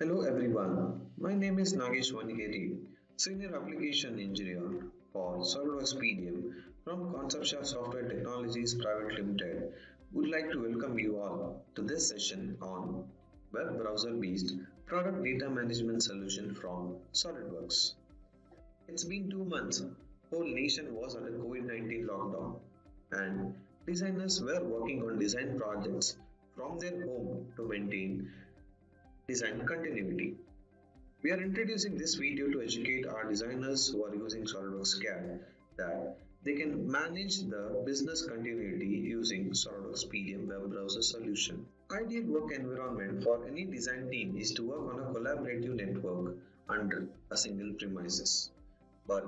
Hello everyone, my name is Nagesh Vanigeri, Senior Application Engineer for SolidWorks PDM from Conceptia Software Technologies Private Limited. Would like to welcome you all to this session on web browser based product data management solution from SolidWorks. It's been two months, whole nation was under COVID-19 lockdown and designers were working on design projects from their home to maintain design continuity. We are introducing this video to educate our designers who are using SolidWorks CAD that they can manage the business continuity using SolidWorks PDM web browser solution. Ideal work environment for any design team is to work on a collaborative network under a single premises. But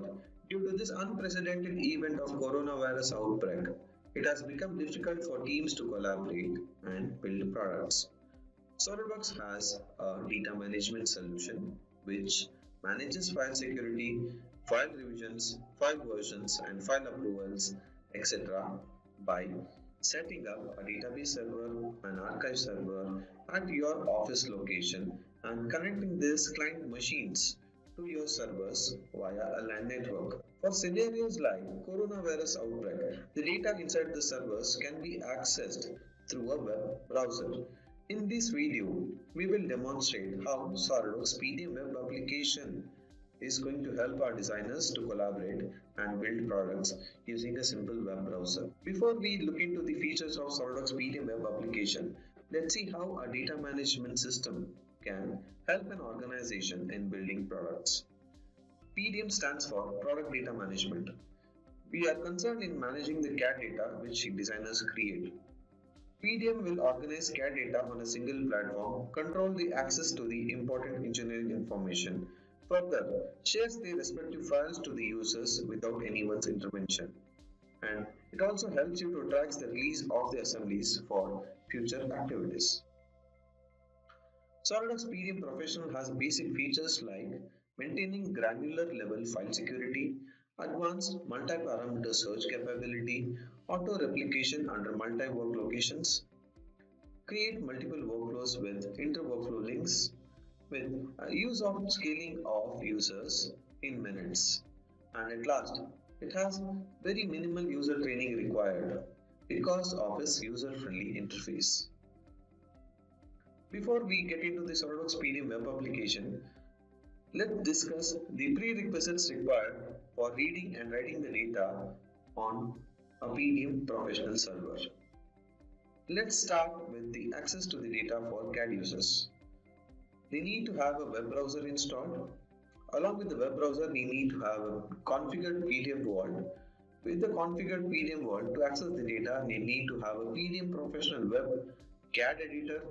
due to this unprecedented event of coronavirus outbreak, it has become difficult for teams to collaborate and build products. SolidWorks has a data management solution which manages file security, file revisions, file versions, and file approvals, etc. by setting up a database server, an archive server at your office location and connecting these client machines to your servers via a LAN network. For scenarios like coronavirus outbreak, the data inside the servers can be accessed through a web browser. In this video, we will demonstrate how SolidWorks PDM web application is going to help our designers to collaborate and build products using a simple web browser. Before we look into the features of SolidWorks PDM web application, let's see how a data management system can help an organization in building products. PDM stands for Product Data Management. We are concerned in managing the CAD data which designers create. PDM will organize CAD data on a single platform, control the access to the important engineering information, further shares the respective files to the users without anyone's intervention. And it also helps you to track the release of the assemblies for future activities. SolidWorks PDM Professional has basic features like maintaining granular level file security, advanced multi-parameter search capability, auto replication under multi-work locations, create multiple workflows with inter-workflow links, with uh, use of scaling of users in minutes. And at last, it has very minimal user training required because of its user-friendly interface. Before we get into the SolidWorks PDM web application, let's discuss the prerequisites required for reading and writing the data on a PDM professional server. Let's start with the access to the data for CAD users. They need to have a web browser installed. Along with the web browser, they need to have a configured PDM vault. With the configured PDM vault, to access the data, they need to have a PDM professional web CAD editor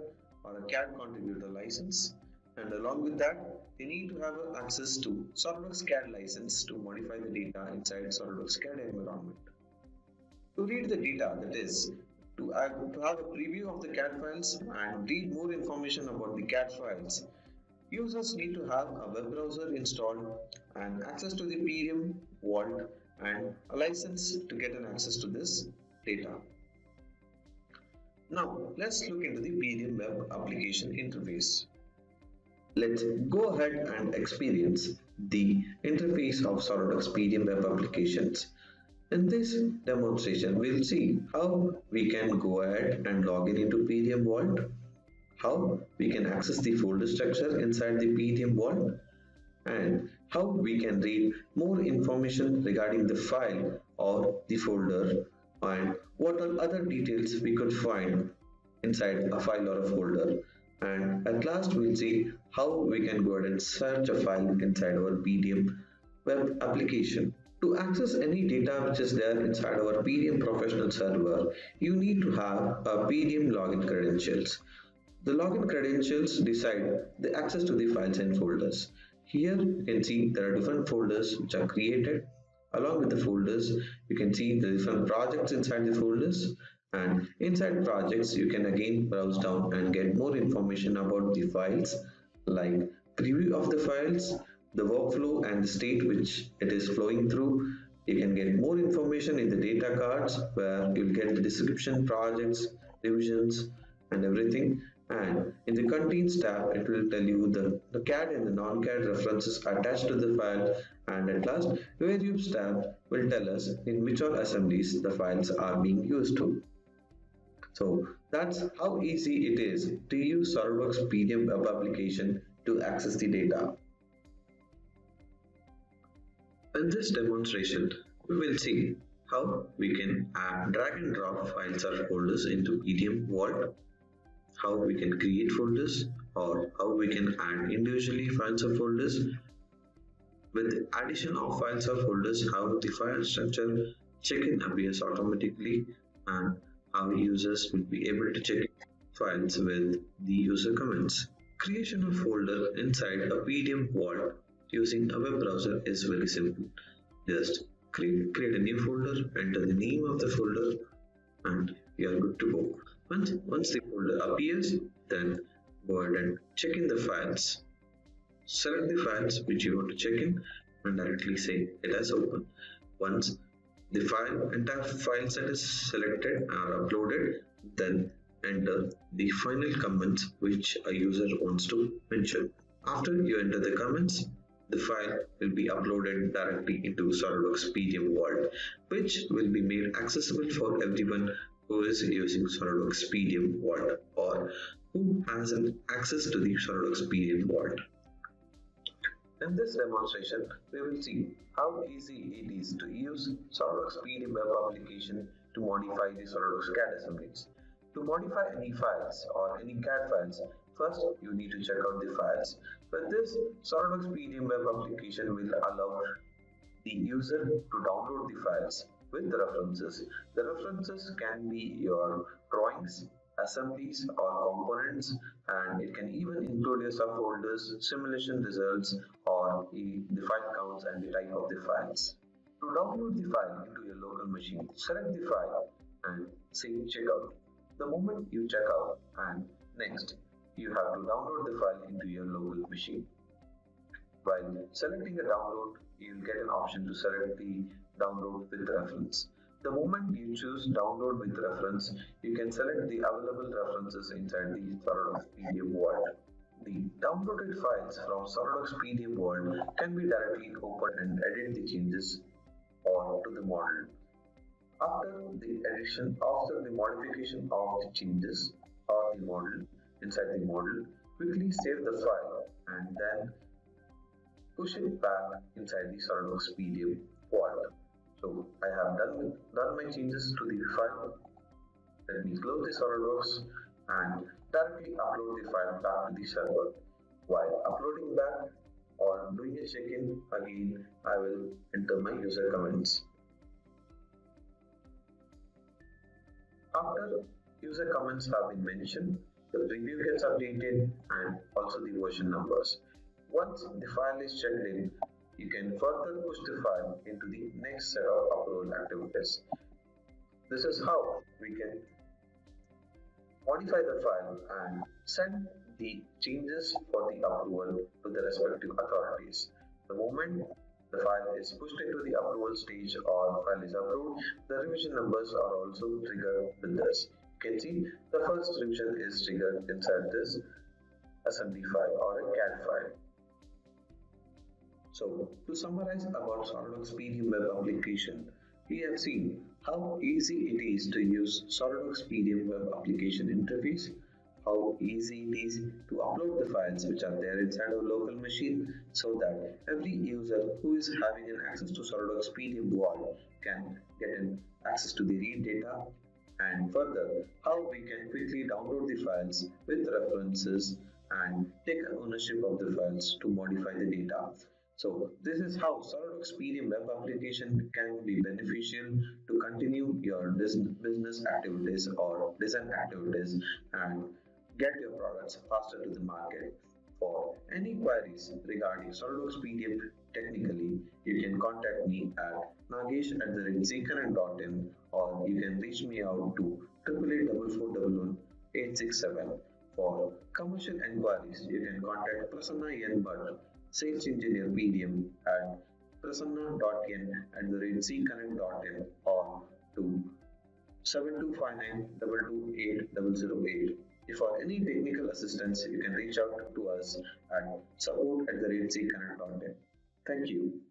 or a CAD contributor license and along with that they need to have access to SolidWorks CAD license to modify the data inside SolidWorks CAD environment. To read the data that is to, add, to have a preview of the CAD files and read more information about the CAD files users need to have a web browser installed and access to the PDM vault and a license to get an access to this data. Now let's look into the PDM web application interface. Let's go ahead and experience the interface of SolidWorks PDM web applications. In this demonstration, we'll see how we can go ahead and log in into PDM Vault, how we can access the folder structure inside the PDM Vault, and how we can read more information regarding the file or the folder and what are other details we could find inside a file or a folder and at last we'll see how we can go ahead and search a file inside our PDM web application. To access any data which is there inside our PDM professional server, you need to have a PDM login credentials. The login credentials decide the access to the files and folders. Here you can see there are different folders which are created Along with the folders, you can see the different projects inside the folders and inside projects you can again browse down and get more information about the files like preview of the files, the workflow and the state which it is flowing through. You can get more information in the data cards where you'll get the description, projects, revisions and everything and in the contains tab it will tell you the, the CAD and the non-CAD references attached to the file and at last variables tab will tell us in which all assemblies the files are being used to. So that's how easy it is to use SolidWorks PDM web application to access the data. In this demonstration, we will see how we can add drag and drop files or folders into PDM Vault how we can create folders or how we can add individually files or folders with addition of files or folders how the file structure check-in appears automatically and how users will be able to check files with the user comments. Creation of folder inside a PDM vault using a web browser is very simple. Just create, a new folder, enter the name of the folder and you are good to go. Once, once the folder appears, then go ahead and check in the files. Select the files which you want to check in and directly say it has opened. Once the file entire file set is selected or uploaded, then enter the final comments which a user wants to mention. After you enter the comments, the file will be uploaded directly into SolidWorks PDM Vault, which will be made accessible for everyone who is using SolidWorks PDM Vault or who has an access to the SolidWorks PDM Vault. In this demonstration, we will see how easy it is to use SolidWorks PDM web application to modify the SolidWorks CAD assemblies. To modify any files or any CAD files, first you need to check out the files. With this, SolidWorks PDM web application will allow the user to download the files with the references. The references can be your drawings, assemblies or components and it can even include your subfolders, simulation results or the file counts and the type of the files. To download the file into your local machine, select the file and say checkout. The moment you check out and next you have to download the file into your local machine. While selecting a download, you will get an option to select the download with reference. The moment you choose download with reference, you can select the available references inside the SolidWorks PDM Vault. The downloaded files from SolidWorks PDM Vault can be directly opened and edit the changes or to the model. After the addition, after the modification of the changes or the model inside the model, quickly save the file and then push it back inside the SolidWorks PDM Vault. So I have done, done my changes to the file. Let me close the SolidWorks and directly upload the file back to the server. While uploading back or doing a check-in again, I will enter my user comments. After user comments have been mentioned, the review gets updated and also the version numbers. Once the file is checked in, you can further push the file into the next set of upload activities. This is how we can modify the file and send the changes for the approval to the respective authorities. The moment the file is pushed into the approval stage or file is approved, the revision numbers are also triggered with this. Can see the first revision is triggered inside this assembly file or a CAD file. So to summarize about SolidWorks PDM web application, we have seen how easy it is to use SolidWorks PDM web application interface, how easy it is to upload the files which are there inside our local machine so that every user who is having an access to SolidWorks PDM Vault can get an access to the read data and further how we can quickly download the files with references and take ownership of the files to modify the data. So this is how SolidWorks PDM web application can be beneficial to continue your business activities or design activities and get your products faster to the market. For any queries regarding SolidWorks PDM technically, you can contact me at nagesh at the in or you can reach me out to 888 For commercial enquiries, you can contact Prasanna N. Bhatt sales engineer PDM at prasanna.in at the rate ckonnect.in or to 7259 228 008. If for any technical assistance, you can reach out to us at support at the Thank you.